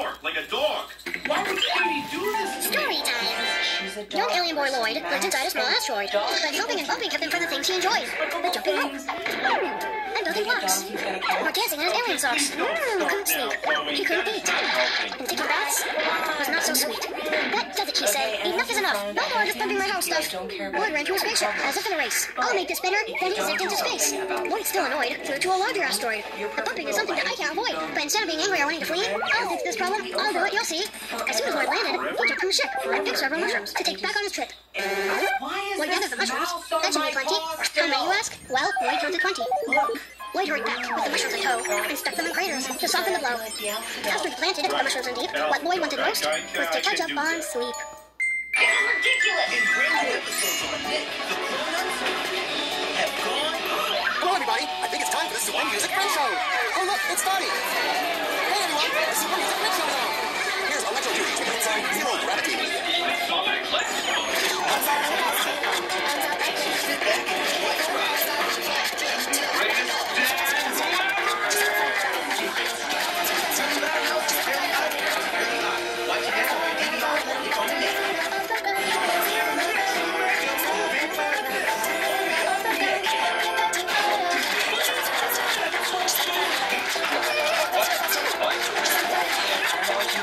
Like a dog. Why would Katie do this to me? Story time. She's a Young alien boy Lloyd lived inside a small asteroid. But jumping and bumping have been for the things he enjoyed, The jumping rope. And building blocks. Or dancing in his alien socks. He couldn't sleep. He couldn't eat. And taking baths was not so sweet. It, she said. Enough is enough. No more just bumping my house stuff. Lloyd ran to a spaceship, as if in a race. I'll make this better. Then he zipped into space. Lloyd, still annoyed, flew to a larger asteroid. The bumping is something that I can't avoid. But instead of being angry or wanting to flee, I'll fix this problem. I'll do it, you'll see. As soon as Lloyd landed, he jumped from the ship and picked several mushrooms to take back on his trip. Why is Lloyd gathered the mushrooms. That should be plenty. How many, you ask? Well, Lloyd counted 20. Look. Lloyd hurried back with the mushrooms in tow and stuck them in craters to soften the blow. After he planted the mushrooms in deep, what Lloyd wanted most was to catch up on sleep. Ridiculous! In brand episodes of Nick, the Cloners have gone Hello, everybody. I think it's time for the Super Music Friend Show. Oh, look, it's starting.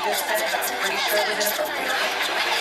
Just said, but I'm pretty sure it was inappropriate.